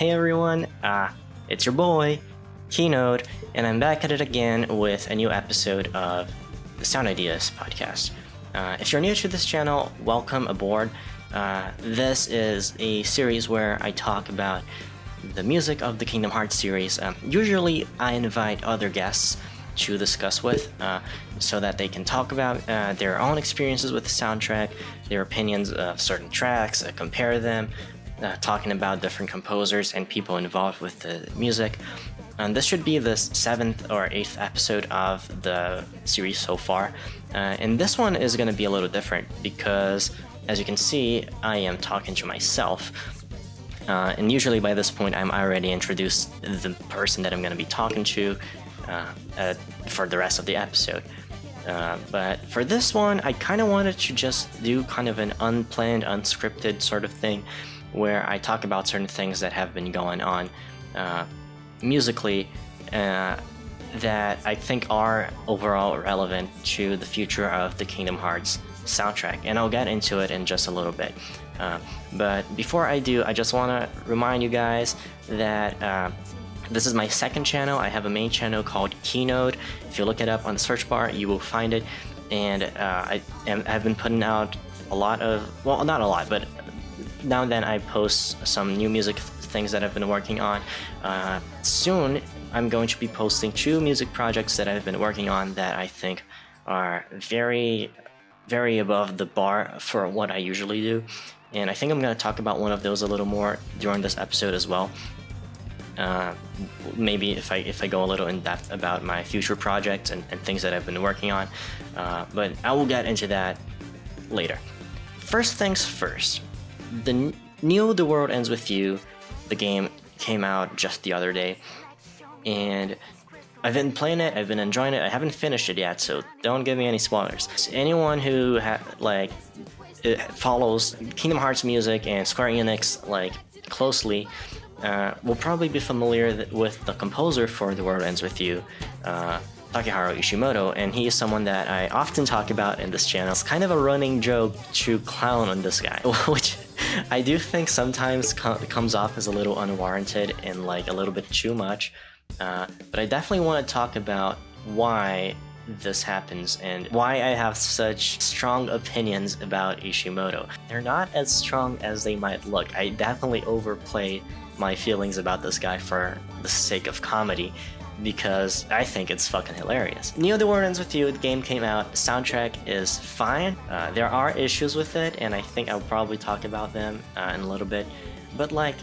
Hey everyone, uh, it's your boy, Kinode, and I'm back at it again with a new episode of the Sound Ideas podcast. Uh, if you're new to this channel, welcome aboard. Uh, this is a series where I talk about the music of the Kingdom Hearts series. Um, usually, I invite other guests to discuss with uh, so that they can talk about uh, their own experiences with the soundtrack, their opinions of certain tracks, uh, compare them, uh, talking about different composers and people involved with the music. And this should be the seventh or eighth episode of the series so far. Uh, and this one is going to be a little different because, as you can see, I am talking to myself. Uh, and usually by this point, I'm already introduced the person that I'm going to be talking to uh, uh, for the rest of the episode. Uh, but for this one, I kind of wanted to just do kind of an unplanned, unscripted sort of thing where I talk about certain things that have been going on uh, musically uh, that I think are overall relevant to the future of the Kingdom Hearts soundtrack. And I'll get into it in just a little bit. Uh, but before I do, I just want to remind you guys that uh, this is my second channel. I have a main channel called Kinode. If you look it up on the search bar, you will find it. And uh, I I've been putting out a lot of, well, not a lot, but now and then I post some new music things that I've been working on. Uh, soon, I'm going to be posting two music projects that I've been working on that I think are very, very above the bar for what I usually do. And I think I'm going to talk about one of those a little more during this episode as well. Uh, maybe if I if I go a little in depth about my future projects and, and things that I've been working on, uh, but I will get into that later. First things first, the new The World Ends With You, the game came out just the other day, and I've been playing it. I've been enjoying it. I haven't finished it yet, so don't give me any spoilers. Anyone who ha- like follows Kingdom Hearts music and Square Enix like closely uh, will probably be familiar with the composer for The World Ends With You. Uh, Takeharu Ishimoto, and he is someone that I often talk about in this channel. It's kind of a running joke to clown on this guy, which I do think sometimes com comes off as a little unwarranted and like a little bit too much. Uh, but I definitely want to talk about why this happens and why I have such strong opinions about Ishimoto. They're not as strong as they might look. I definitely overplay my feelings about this guy for the sake of comedy because I think it's fucking hilarious. Neo The World Ends With You, the game came out, soundtrack is fine. Uh, there are issues with it, and I think I'll probably talk about them uh, in a little bit. But like,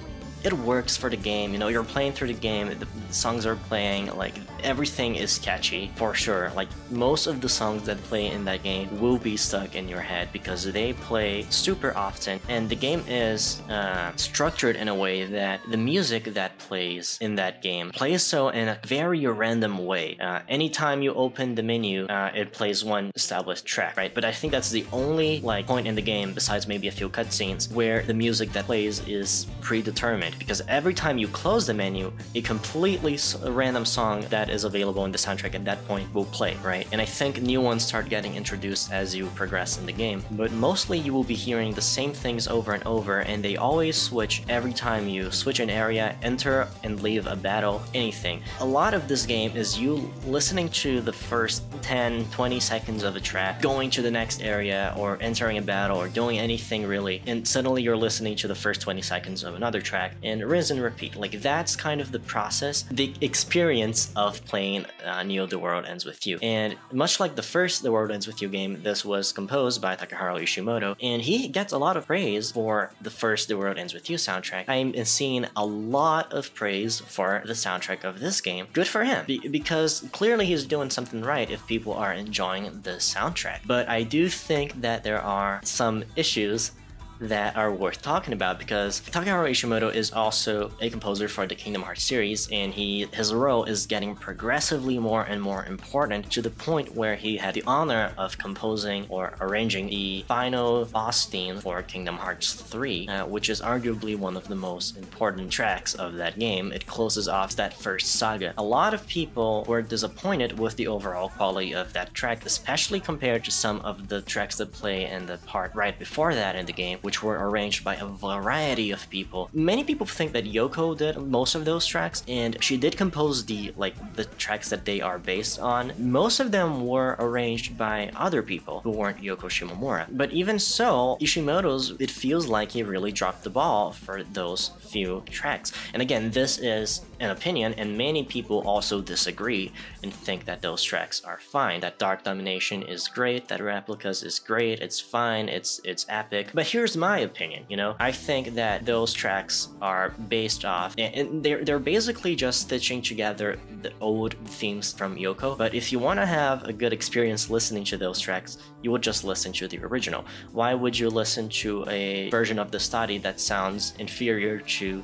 it works for the game. You know, you're playing through the game, the songs are playing, like everything is catchy for sure. Like most of the songs that play in that game will be stuck in your head because they play super often, and the game is uh, structured in a way that the music that plays in that game plays so in a very random way. Uh, anytime you open the menu, uh, it plays one established track, right? But I think that's the only like point in the game, besides maybe a few cutscenes, where the music that plays is predetermined because every time you close the menu, a completely random song that is available in the soundtrack at that point will play, right? And I think new ones start getting introduced as you progress in the game, but mostly you will be hearing the same things over and over, and they always switch every time you switch an area, enter and leave a battle, anything. A lot of this game is you listening to the first 10, 20 seconds of a track, going to the next area, or entering a battle, or doing anything really, and suddenly you're listening to the first 20 seconds of another track, and rinse and repeat. Like that's kind of the process, the experience of playing uh, Neo The World Ends With You. And much like the first The World Ends With You game, this was composed by Takeharu Ishimoto, and he gets a lot of praise for the first The World Ends With You soundtrack. I'm seeing a lot of praise for the soundtrack of this game. Good for him, Be because clearly he's doing something right if people are enjoying the soundtrack. But I do think that there are some issues that are worth talking about because Takeharu Ishimoto is also a composer for the Kingdom Hearts series and he his role is getting progressively more and more important to the point where he had the honor of composing or arranging the final boss theme for Kingdom Hearts 3 uh, which is arguably one of the most important tracks of that game. It closes off that first saga. A lot of people were disappointed with the overall quality of that track especially compared to some of the tracks that play in the part right before that in the game which were arranged by a variety of people. Many people think that Yoko did most of those tracks, and she did compose the like the tracks that they are based on. Most of them were arranged by other people who weren't Yoko Shimomura. But even so, Ishimoto's it feels like he really dropped the ball for those few tracks. And again, this is an opinion, and many people also disagree and think that those tracks are fine. That Dark Domination is great, that Replicas is great, it's fine, it's it's epic. But here's my opinion, you know, I think that those tracks are based off, and they're they're basically just stitching together the old themes from Yoko. But if you want to have a good experience listening to those tracks, you would just listen to the original. Why would you listen to a version of the study that sounds inferior to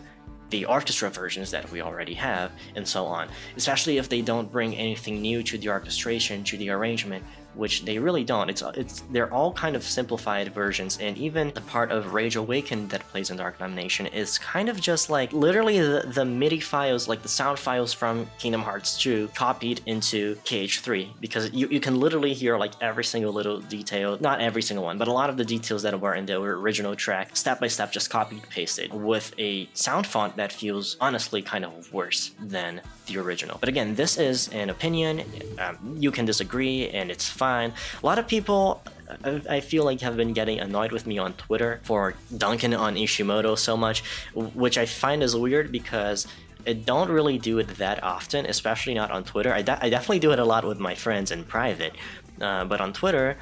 the orchestra versions that we already have, and so on. Especially if they don't bring anything new to the orchestration, to the arrangement, which they really don't. It's it's they're all kind of simplified versions, and even the part of Rage Awakened that plays in Dark Domination is kind of just like literally the, the MIDI files, like the sound files from Kingdom Hearts 2, copied into KH3 because you, you can literally hear like every single little detail, not every single one, but a lot of the details that were in the original track, step by step, just copied pasted with a sound font that feels honestly kind of worse than the original. But again, this is an opinion. Um, you can disagree, and it's fine. A lot of people I feel like have been getting annoyed with me on Twitter for dunking on Ishimoto so much, which I find is weird because I don't really do it that often, especially not on Twitter. I, de I definitely do it a lot with my friends in private, uh, but on Twitter,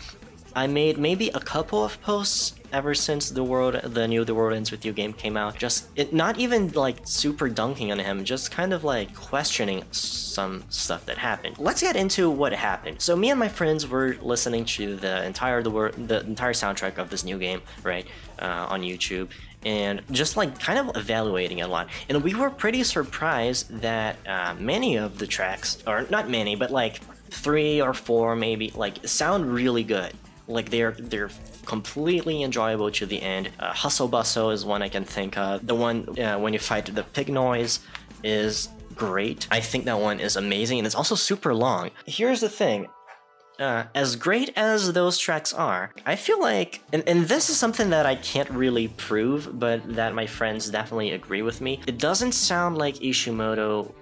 I made maybe a couple of posts ever since the world, the new The World Ends With You game came out. Just it, not even like super dunking on him, just kind of like questioning some stuff that happened. Let's get into what happened. So me and my friends were listening to the entire the word the entire soundtrack of this new game, right, uh, on YouTube, and just like kind of evaluating it a lot. And we were pretty surprised that uh, many of the tracks, or not many, but like three or four maybe, like sound really good. Like they're they're completely enjoyable to the end. Uh, Hustle Bustle is one I can think of. The one uh, when you fight the pig noise is great. I think that one is amazing and it's also super long. Here's the thing. Uh, as great as those tracks are, I feel like, and, and this is something that I can't really prove, but that my friends definitely agree with me, it doesn't sound like Ishimoto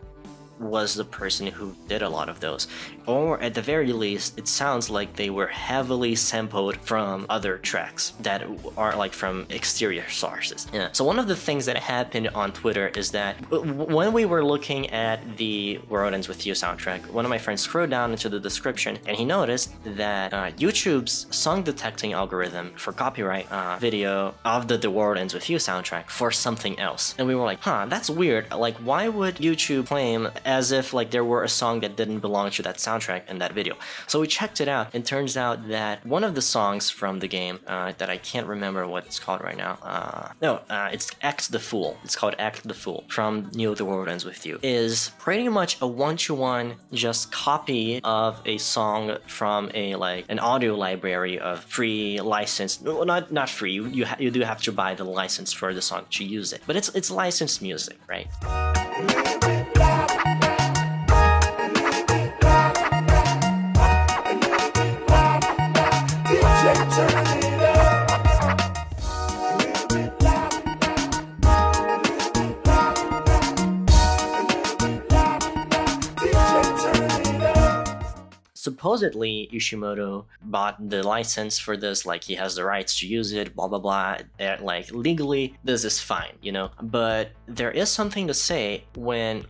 was the person who did a lot of those. Or at the very least, it sounds like they were heavily sampled from other tracks that are like from exterior sources. Yeah. So one of the things that happened on Twitter is that when we were looking at the World Ends With You soundtrack, one of my friends scrolled down into the description and he noticed that uh, YouTube's song detecting algorithm for copyright uh, video of the The World Ends With You soundtrack for something else. And we were like, huh, that's weird. Like, why would YouTube claim as if like there were a song that didn't belong to that soundtrack in that video. So we checked it out and turns out that one of the songs from the game uh, that I can't remember what it's called right now. Uh, no, uh, it's Act the Fool. It's called Act the Fool from Neo The World Ends With You. Is pretty much a one-to-one just copy of a song from a like an audio library of free licensed, no, not not free. You you, you do have to buy the license for the song to use it, but it's it's licensed music, right? Supposedly Ishimoto bought the license for this, like he has the rights to use it, blah blah blah. And, like legally, this is fine, you know. But there is something to say when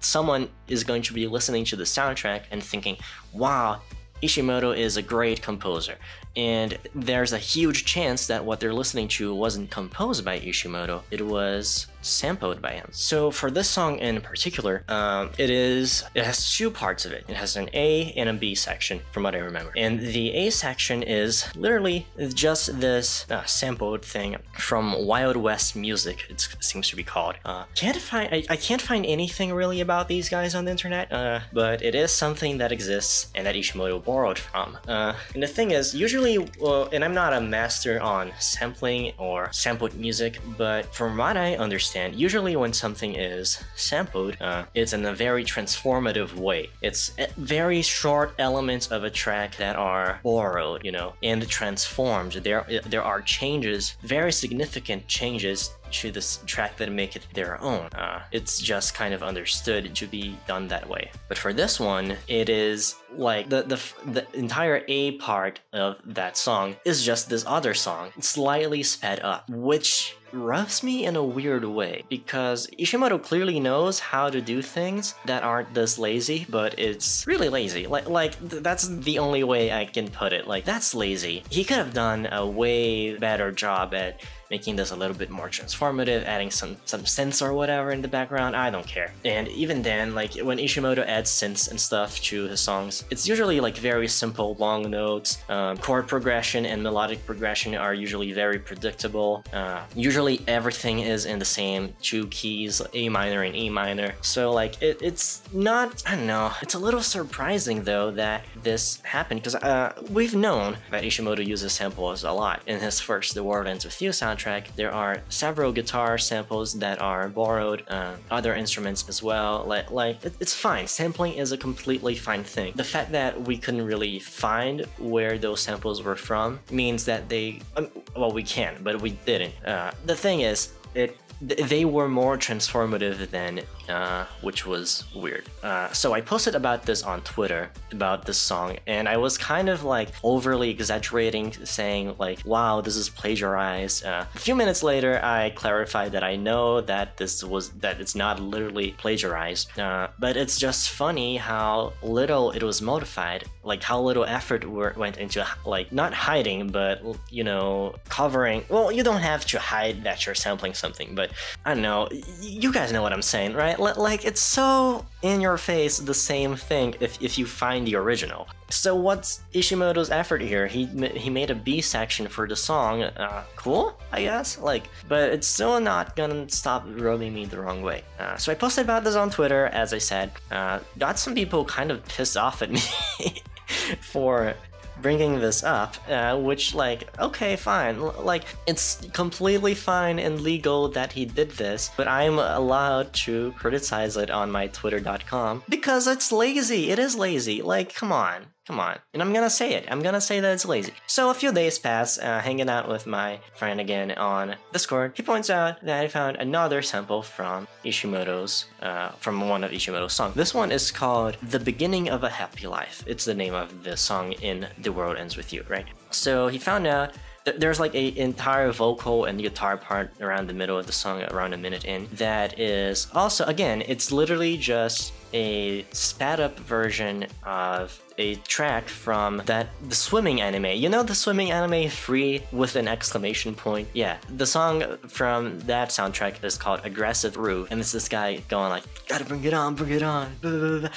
someone is going to be listening to the soundtrack and thinking, "Wow, Ishimoto is a great composer." And there's a huge chance that what they're listening to wasn't composed by Ishimoto, it was sampled by him. So for this song in particular, um, it is it has two parts of it. It has an A and a B section, from what I remember. And the A section is literally just this uh, sampled thing from Wild West Music. It seems to be called. Uh, can't find I, I, can't find anything really about these guys on the internet, uh, but it is something that exists and that Ishimoto borrowed from. Uh, and the thing is, usually, well, and I'm not a master on sampling or sampled music, but from what I understand usually when something is sampled, uh, it's in a very transformative way. It's very short elements of a track that are borrowed, you know, and transformed. There, there are changes, very significant changes to this track that make it their own. Uh, it's just kind of understood to be done that way. But for this one, it is like the, the the entire A part of that song is just this other song, slightly sped up, which rubs me in a weird way because Ishimoto clearly knows how to do things that aren't this lazy, but it's really lazy. Like like th that's the only way I can put it. Like that's lazy. He could have done a way better job at making this a little bit more transformative, adding some some synths or whatever in the background. I don't care. And even then, like when Ishimoto adds synths and stuff to his songs, it's usually like very simple long notes. Um, chord progression and melodic progression are usually very predictable. Uh, usually everything is in the same two keys, A minor and E minor. So like it, it's not I don't know. It's a little surprising though that this happened because uh, we've known that Ishimoto uses samples a lot in his first The World Ends With You soundtrack soundtrack, there are several guitar samples that are borrowed, uh, other instruments as well. Like, like it, it's fine. Sampling is a completely fine thing. The fact that we couldn't really find where those samples were from means that they, um, well, we can, but we didn't. Uh, the thing is, it they were more transformative than uh, which was weird. Uh, so I posted about this on Twitter about this song, and I was kind of like overly exaggerating, saying like, "Wow, this is plagiarized." Uh, a few minutes later, I clarified that I know that this was that it's not literally plagiarized, uh, but it's just funny how little it was modified, like how little effort went into like not hiding, but you know, covering. Well, you don't have to hide that you're sampling something, but I don't know. You guys know what I'm saying, right? Like it's so in your face the same thing if, if you find the original. So what's Ishimoto's effort here? He he made a B section for the song. Uh, cool, I guess. Like, but it's still not gonna stop rubbing me the wrong way. Uh, so I posted about this on Twitter, as I said. Uh, got some people kind of pissed off at me for bringing this up, uh, which like, okay, fine, like it's completely fine and legal that he did this, but I'm allowed to criticize it on my twitter.com because it's lazy. It is lazy. Like, come on. Come on. And I'm gonna say it. I'm gonna say that it's lazy. So a few days pass, uh, hanging out with my friend again on Discord. He points out that I found another sample from Ishimoto's, uh, from one of Ishimoto's songs. This one is called The Beginning of a Happy Life. It's the name of the song in The World Ends With You, right? So he found out there's like a entire vocal and guitar part around the middle of the song around a minute in that is also again it's literally just a sped up version of a track from that the swimming anime. You know the swimming anime free with an exclamation point? Yeah. The song from that soundtrack is called aggressive roof and it's this guy going like gotta bring it on bring it on. Bring it on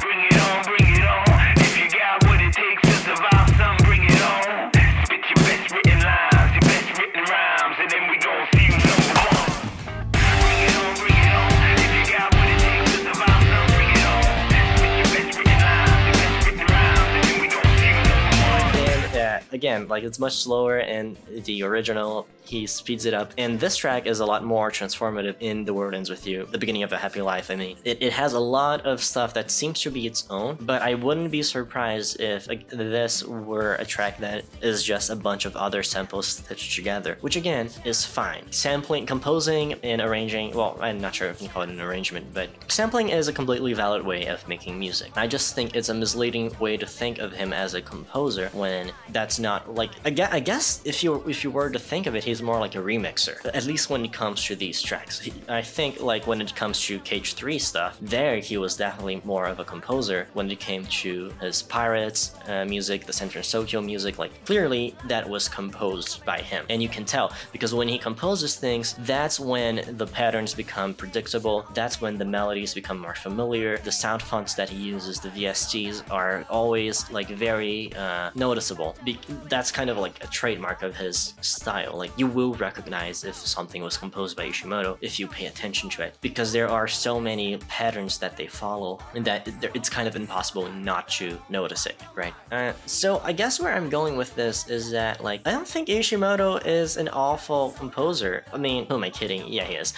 bring it on again, like it's much slower in the original. He speeds it up, and this track is a lot more transformative in The World Ends With You, the beginning of A Happy Life. I mean, it, it has a lot of stuff that seems to be its own, but I wouldn't be surprised if this were a track that is just a bunch of other samples stitched together, which again is fine. Sampling, composing, and arranging, well, I'm not sure if you can call it an arrangement, but sampling is a completely valid way of making music. I just think it's a misleading way to think of him as a composer when that's not like I guess if you if you were to think of it, he's more like a remixer. At least when it comes to these tracks, I think like when it comes to KH Three stuff, there he was definitely more of a composer. When it came to his Pirates uh, music, the San Fransokyo music, like clearly that was composed by him, and you can tell because when he composes things, that's when the patterns become predictable. That's when the melodies become more familiar. The sound fonts that he uses, the VSTs, are always like very uh, noticeable. Be that's kind of like a trademark of his style. Like you will recognize if something was composed by Ishimoto if you pay attention to it, because there are so many patterns that they follow, and that it's kind of impossible not to notice it, right? Uh, so I guess where I'm going with this is that like I don't think Ishimoto is an awful composer. I mean, who am I kidding? Yeah, he is.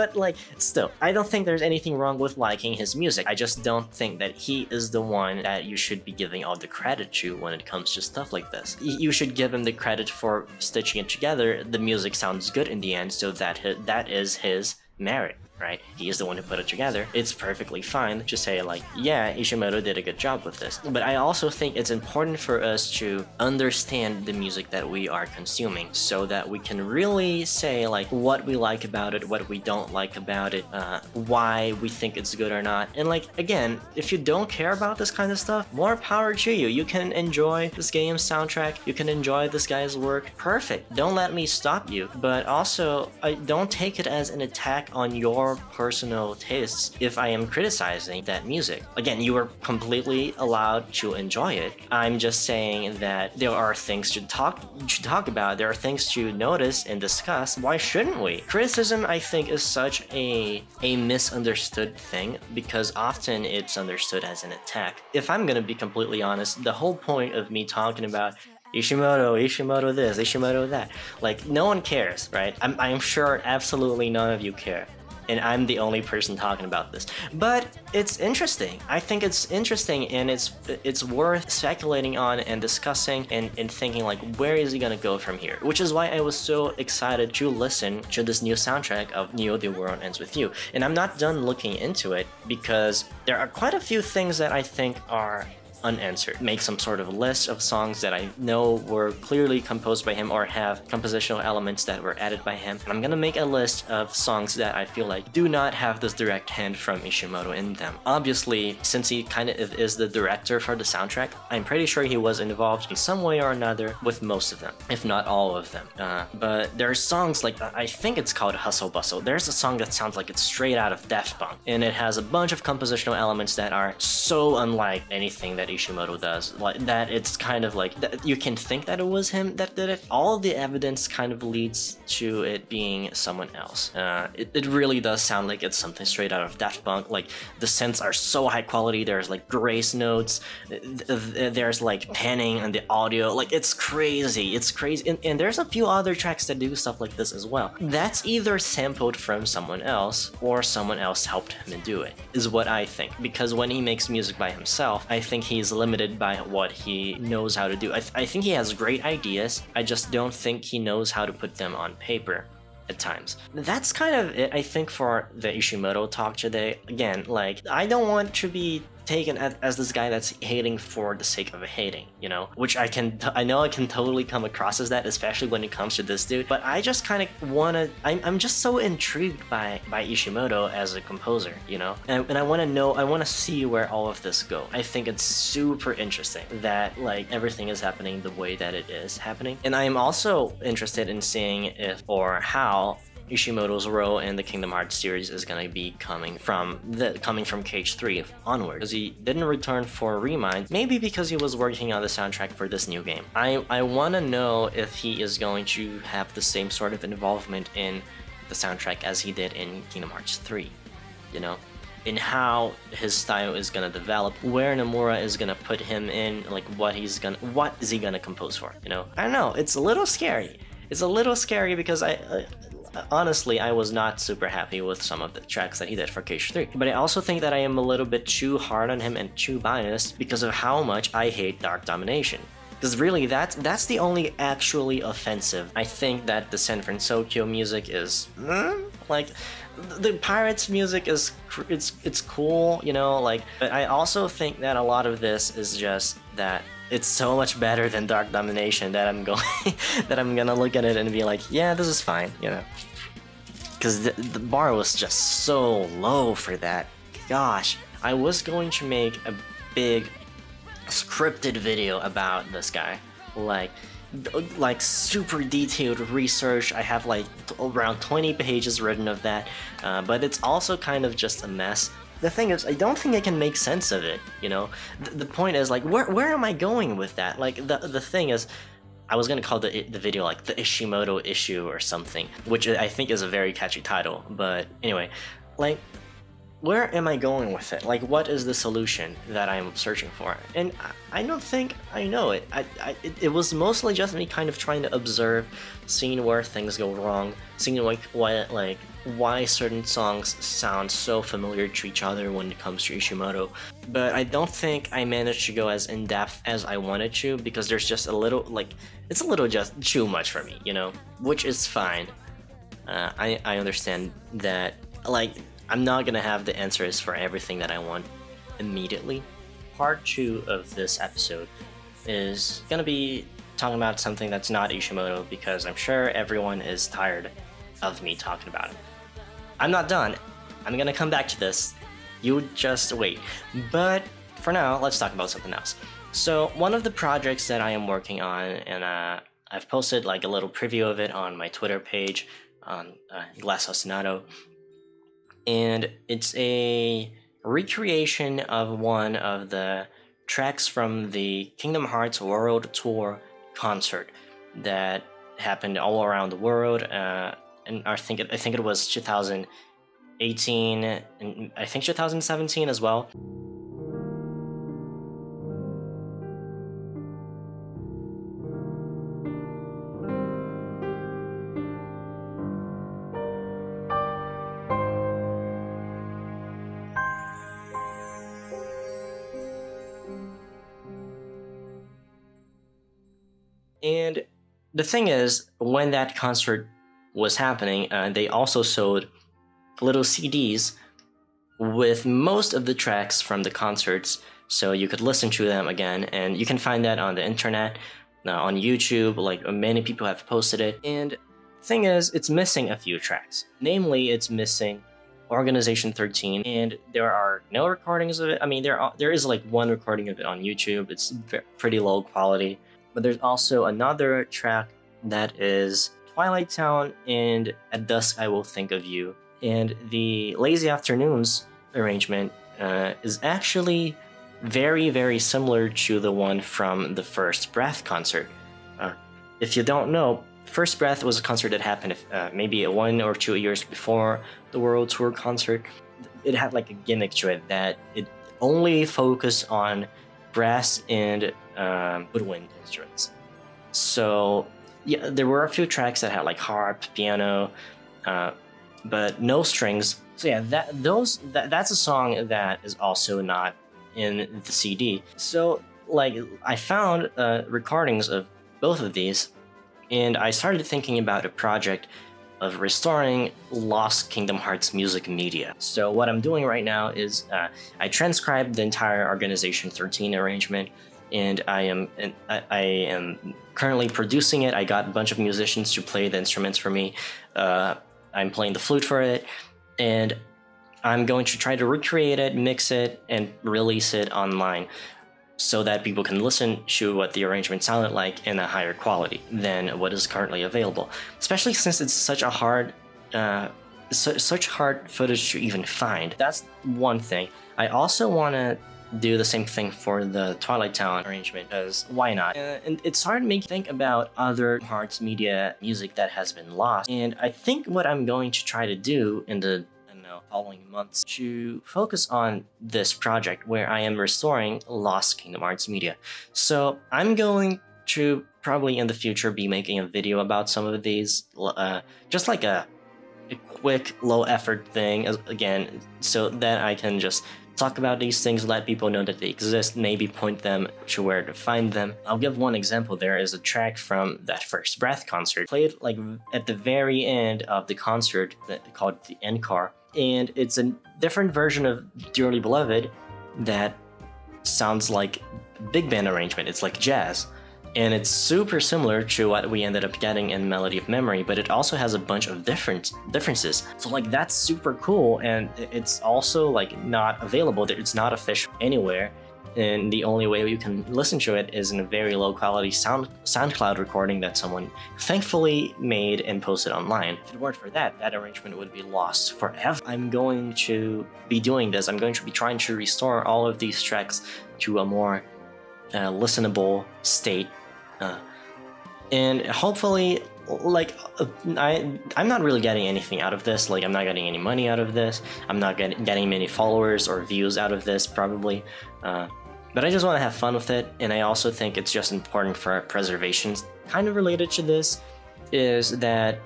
But like, still, I don't think there's anything wrong with liking his music. I just don't think that he is the one that you should be giving all the credit to when it comes to stuff like this. You should give him the credit for stitching it together. The music sounds good in the end, so that that is his merit right? He is the one who put it together. It's perfectly fine to say like, yeah, Ishimoto did a good job with this. But I also think it's important for us to understand the music that we are consuming so that we can really say like what we like about it, what we don't like about it, uh, why we think it's good or not. And like, again, if you don't care about this kind of stuff, more power to you. You can enjoy this game's soundtrack, you can enjoy this guy's work. Perfect. Don't let me stop you. But also, I don't take it as an attack on your personal tastes if I am criticizing that music. Again, you are completely allowed to enjoy it. I'm just saying that there are things to talk to talk about. There are things to notice and discuss. Why shouldn't we? Criticism, I think, is such a a misunderstood thing because often it's understood as an attack. If I'm gonna be completely honest, the whole point of me talking about Ishimoto, Ishimoto this, Ishimoto that. Like, no one cares, right? I'm, I'm sure absolutely none of you care and I'm the only person talking about this. But it's interesting. I think it's interesting and it's it's worth speculating on and discussing and, and thinking like where is he gonna go from here? Which is why I was so excited to listen to this new soundtrack of Neo The World Ends With You. And I'm not done looking into it because there are quite a few things that I think are unanswered. Make some sort of list of songs that I know were clearly composed by him or have compositional elements that were added by him. And I'm gonna make a list of songs that I feel like do not have this direct hand from Ishimoto in them. Obviously, since he kind of is the director for the soundtrack, I'm pretty sure he was involved in some way or another with most of them, if not all of them. Uh, but there are songs like, I think it's called Hustle Bustle. There's a song that sounds like it's straight out of Daft Punk, and it has a bunch of compositional elements that are so unlike anything that Ishimoto does. Like that, it's kind of like that you can think that it was him that did it. All the evidence kind of leads to it being someone else. Uh, it, it really does sound like it's something straight out of Daft Punk. Like the synths are so high quality. There's like grace notes. There's like panning and the audio. Like it's crazy. It's crazy. And, and there's a few other tracks that do stuff like this as well. That's either sampled from someone else or someone else helped him do it. Is what I think. Because when he makes music by himself, I think he's limited by what he knows how to do. I, th I think he has great ideas, I just don't think he knows how to put them on paper at times. That's kind of it, I think, for the Ishimoto talk today. Again, like, I don't want to be taken as, this guy that's hating for the sake of hating, you know? Which I can, I know I can totally come across as that, especially when it comes to this dude. But I just kind of want to, I'm, I'm just so intrigued by, by Ishimoto as a composer, you know? And, and I want to know, I want to see where all of this go. I think it's super interesting that like everything is happening the way that it is happening. And I am also interested in seeing if or how Ishimoto's role in the Kingdom Hearts series is gonna be coming from the coming from KH3 onward. Because he didn't return for Remind, maybe because he was working on the soundtrack for this new game. I, I wanna know if he is going to have the same sort of involvement in the soundtrack as he did in Kingdom Hearts 3, you know? in how his style is gonna develop, where Nomura is gonna put him in, like what he's gonna, what is he gonna compose for, you know? I don't know, it's a little scary. It's a little scary because I, uh, honestly, I was not super happy with some of the tracks that he did for KH3. But I also think that I am a little bit too hard on him and too biased because of how much I hate Dark Domination. Because really, that, that's the only actually offensive. I think that the San Fransokyo music is... Mm, like, the Pirates music is it's it's cool, you know, like but I also think that a lot of this is just that it's so much better than Dark Domination that I'm going that I'm gonna look at it and be like, yeah, this is fine, you know. Because the, the bar was just so low for that. Gosh, I was going to make a big scripted video about this guy, like like super detailed research. I have like around 20 pages written of that, uh, but it's also kind of just a mess the thing is, I don't think I can make sense of it. You know, the, the point is like, where where am I going with that? Like the the thing is. I was gonna call the the video like the Ishimoto issue or something, which I think is a very catchy title. But anyway, like where am I going with it? Like, what is the solution that I'm searching for? And I, I don't think I know it. I, I it, it, was mostly just me kind of trying to observe, seeing where things go wrong, seeing like why like why certain songs sound so familiar to each other when it comes to Ishimoto. But I don't think I managed to go as in depth as I wanted to because there's just a little like it's a little just too much for me, you know, which is fine. Uh, I I understand that like I'm not gonna have the answers for everything that I want immediately. Part two of this episode is gonna be talking about something that's not Ishimoto because I'm sure everyone is tired of me talking about it. I'm not done. I'm gonna come back to this. You just wait. But for now, let's talk about something else. So one of the projects that I am working on, and uh, I've posted like a little preview of it on my Twitter page on uh, Glass Ostinato, and it's a recreation of one of the tracks from the Kingdom Hearts World Tour concert that happened all around the world. Uh, and I think it, I think it was 2018 and I think 2017 as well. And the thing is, when that concert was happening, uh, they also sold little CDs with most of the tracks from the concerts, so you could listen to them again. And you can find that on the internet, uh, on YouTube. Like many people have posted it. And thing is, it's missing a few tracks. Namely, it's missing Organization 13, and there are no recordings of it. I mean, there are, there is like one recording of it on YouTube. It's pretty low quality. But there's also another track that is Twilight Town and At Dusk I Will Think of You. And the Lazy Afternoons arrangement uh, is actually very, very similar to the one from the First Breath concert. Uh, if you don't know, First Breath was a concert that happened uh, maybe one or two years before the World Tour concert. It had like a gimmick to it that it only focused on brass and um, woodwind instruments. So yeah, there were a few tracks that had like harp, piano, uh, but no strings. So yeah, that those that, that's a song that is also not in the CD. So like I found uh, recordings of both of these, and I started thinking about a project of restoring lost Kingdom Hearts music media. So what I'm doing right now is uh, I transcribed the entire Organization 13 arrangement, and I am I, I, am currently producing it. I got a bunch of musicians to play the instruments for me. Uh, I'm playing the flute for it, and I'm going to try to recreate it, mix it, and release it online so that people can listen to what the arrangement sounded like in a higher quality than what is currently available. Especially since it's such a hard, uh, su such hard footage to even find. That's one thing. I also want to do the same thing for the Twilight Town arrangement, because why not? Uh, and it started making me think about other Hearts Media music that has been lost. And I think what I'm going to try to do in the following months to focus on this project where I am restoring lost Kingdom Hearts media. So I'm going to probably in the future be making a video about some of these, uh, just like a, a quick, low effort thing, again, so that I can just talk about these things, let people know that they exist, maybe point them to where to find them. I'll give one example. There is a track from that first Breath concert, played like at the very end of the concert called the Encore and it's a different version of Dearly Beloved that sounds like big band arrangement. It's like jazz. And it's super similar to what we ended up getting in Melody of Memory, but it also has a bunch of different differences. So like that's super cool, and it's also like not available. It's not official anywhere. and the only way you can listen to it is in a very low quality sound SoundCloud recording that someone thankfully made and posted online. If it weren't for that, that arrangement would be lost forever. I'm going to be doing this. I'm going to be trying to restore all of these tracks to a more uh, listenable state, uh, and hopefully. Like uh, I, I'm not really getting anything out of this. Like I'm not getting any money out of this. I'm not getting getting many followers or views out of this, probably. Uh, but I just want to have fun with it, and I also think it's just important for our preservation. Kind of related to this is that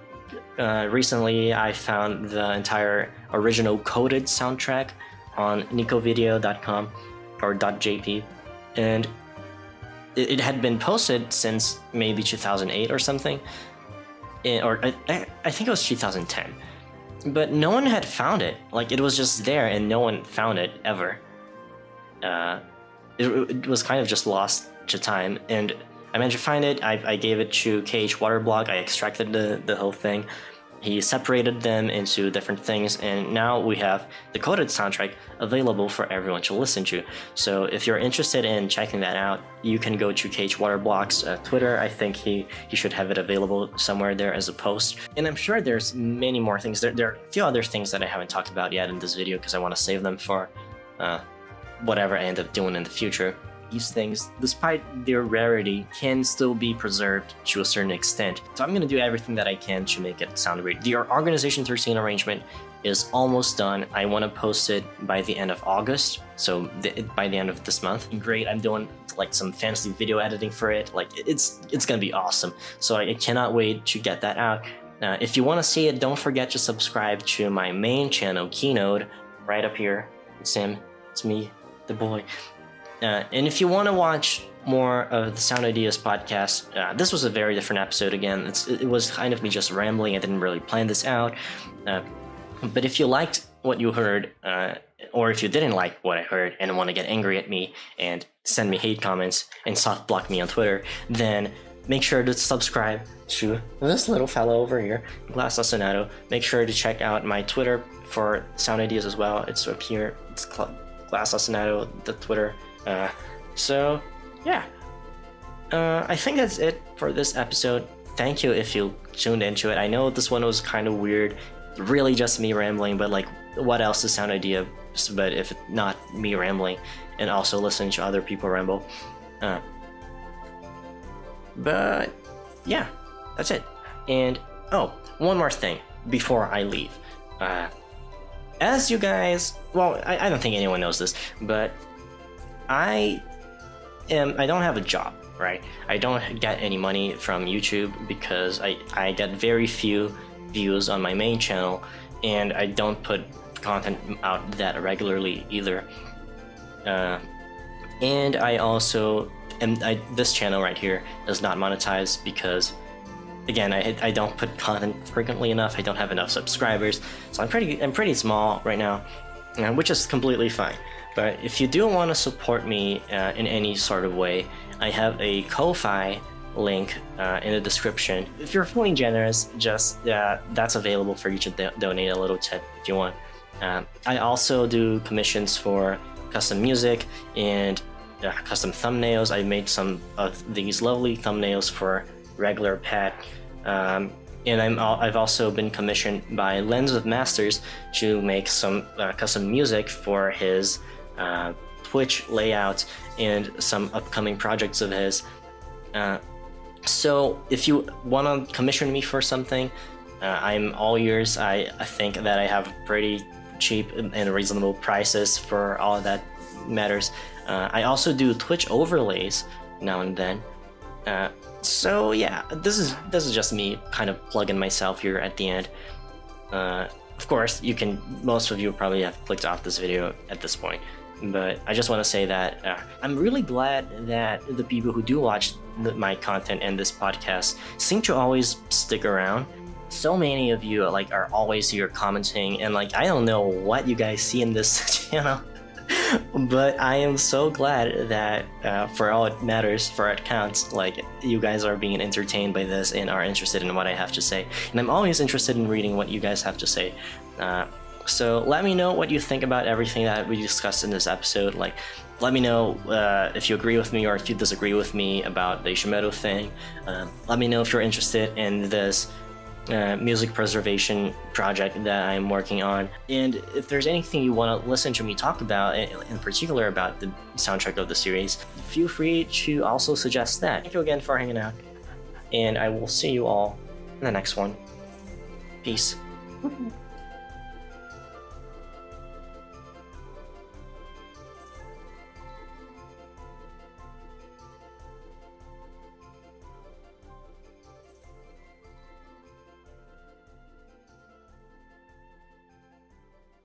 uh, recently I found the entire original coded soundtrack on nicovideo.com or .jp, and it, it, had been posted since maybe 2008 or something, in, or I, I think it was 2010. But no one had found it. Like it was just there, and no one found it ever. Uh, it, it, was kind of just lost to time. And I managed to find it. I, I gave it to KH Waterblog. I extracted the, the whole thing. He separated them into different things, and now we have the coded soundtrack available for everyone to listen to. So if you're interested in checking that out, you can go to KH Waterblog's uh, Twitter. I think he, he should have it available somewhere there as a post. And I'm sure there's many more things. There, there are a few other things that I haven't talked about yet in this video because I want to save them for uh, whatever I end up doing in the future. These things, despite their rarity, can still be preserved to a certain extent. So I'm going to do everything that I can to make it sound great. The Organization 13 arrangement is almost done. I want to post it by the end of August, so by the end of this month. Great, I'm doing like some fancy video editing for it. Like it's it's gonna be awesome. So I cannot wait to get that out. If you want to see it, don't forget to subscribe to my main channel, Kinode, right up here. It's him. It's me the boy. Uh, and if you want to watch more of the Sound Ideas podcast, uh, this was a very different episode again. It's, it was kind of me just rambling. I didn't really plan this out. Uh, but if you liked what you heard, uh, or if you didn't like what I heard and want to get angry at me and send me hate comments and soft block me on Twitter, then make sure to subscribe to this little fellow over here, Glass Ostinato. Make sure to check out my Twitter for sound ideas as well. It's up here. It's Glass Ostinato, the Twitter. Uh, so, yeah. Uh, I think that's it for this episode. Thank you if you tuned into it. I know this one was kind of weird, really just me rambling, but like, what else is sound idea? But if not me rambling, and also listening to other people ramble. Uh, but yeah, that's it. And oh, one more thing before I leave. Uh, as you guys, well, I, I don't think anyone knows this, but I am, I don't have a job, right? I don't get any money from YouTube because I, I get very few views on my main channel and I don't put content out that regularly either. Uh, and I also, and I, this channel right here does not monetize because again, I, I don't put content frequently enough. I don't have enough subscribers, so I'm pretty I'm pretty small right now, uh, which is completely fine. But if you do want to support me uh, in any sort of way, I have a Ko-fi link uh, in the description. If you're feeling generous, just uh, that's available for you to do donate a little tip if you want. Um, I also do commissions for custom music and uh, custom thumbnails. I made some of these lovely thumbnails for regular pet. Um, and I'm I've also been commissioned by Lens of Masters to make some uh, custom music for his uh, Twitch layout and some upcoming projects of his. Uh, so if you want to commission me for something, uh, I'm all yours. I, I think that I have pretty cheap and reasonable prices for all that matters. Uh, I also do Twitch overlays now and then. Uh, so yeah, this is this is just me kind of plugging myself here at the end. Uh, of course, you can. Most of you probably have clicked off this video at this point, but I just want to say that uh, I'm really glad that the people who do watch the, my content and this podcast seem to always stick around. So many of you like are always here commenting, and like I don't know what you guys see in this channel but I am so glad that uh, for all it matters, for it counts, like you guys are being entertained by this and are interested in what I have to say. And I'm always interested in reading what you guys have to say. Uh, So let me know what you think about everything that we discussed in this episode. Like, let me know uh, if you agree with me or if you disagree with me about the Ishimoto thing. Um, let me know if you're interested in this uh, music preservation project that I'm working on. And if there's anything you want to listen to me talk about, in particular about the soundtrack of the series, feel free to also suggest that. Thank you again for hanging out, and I will see you all in the next one. Peace.